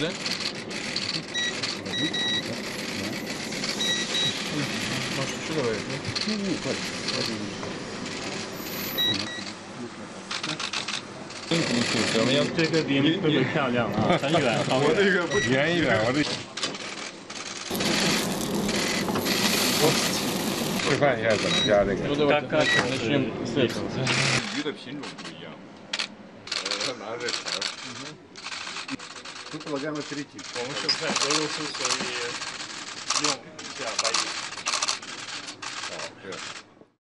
真不错，咱们用这个冰特别漂亮啊，很远，远一点。我这个不。吃饭也得加那个。看看，为什么？鱼的品种不一样。嗯哼。Тут полагаем аперитив. 我们